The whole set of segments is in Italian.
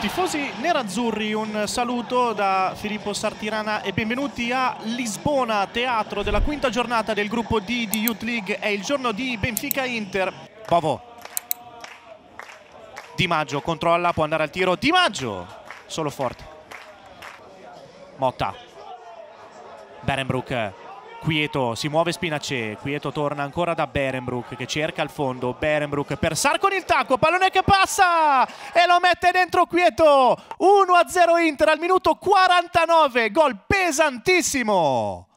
Tifosi nerazzurri, un saluto da Filippo Sartirana e benvenuti a Lisbona, teatro della quinta giornata del gruppo D di Youth League. È il giorno di Benfica-Inter. Bovo. Di Maggio controlla, può andare al tiro. Di Maggio, solo forte. Motta. Berenbrook Quieto, si muove Spinacè, Quieto torna ancora da Berenbrook che cerca il fondo, Berenbrook per Sar con il tacco, pallone che passa e lo mette dentro Quieto, 1-0 Inter al minuto 49, gol pesantissimo.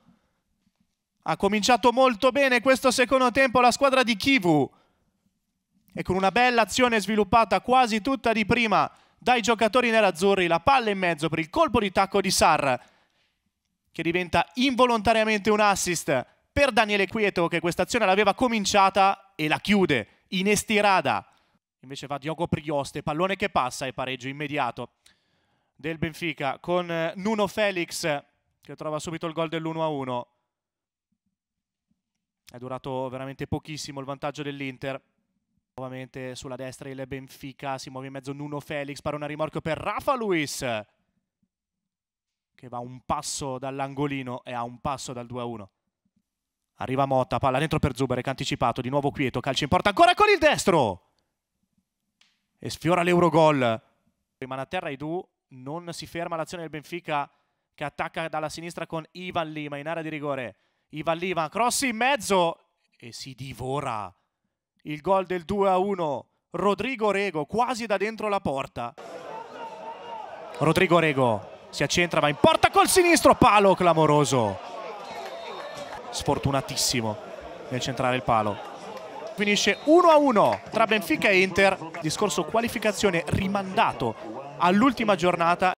Ha cominciato molto bene questo secondo tempo la squadra di Kivu e con una bella azione sviluppata quasi tutta di prima dai giocatori nerazzurri, la palla in mezzo per il colpo di tacco di Sar che diventa involontariamente un assist per Daniele Quieto che questa azione l'aveva cominciata e la chiude in estirada. Invece va Diogo Prioste, pallone che passa e pareggio immediato del Benfica con Nuno Felix che trova subito il gol dell'1-1. È durato veramente pochissimo il vantaggio dell'Inter. Nuovamente sulla destra il Benfica, si muove in mezzo Nuno Felix, para una rimorchio per Rafa Luis che va un passo dall'angolino e a un passo dal 2-1. Arriva Motta, palla dentro per Zuberek, anticipato, di nuovo Quieto, calcio in porta ancora con il destro! E sfiora l'Eurogol. Rimane a terra Idu, non si ferma l'azione del Benfica che attacca dalla sinistra con Ivan Lima in area di rigore. Ivan Lima, cross in mezzo e si divora. Il gol del 2-1. Rodrigo Rego, quasi da dentro la porta. Rodrigo Rego si accentra, va in porta col sinistro, palo clamoroso. Sfortunatissimo nel centrare il palo. Finisce 1-1 tra Benfica e Inter, discorso qualificazione rimandato all'ultima giornata.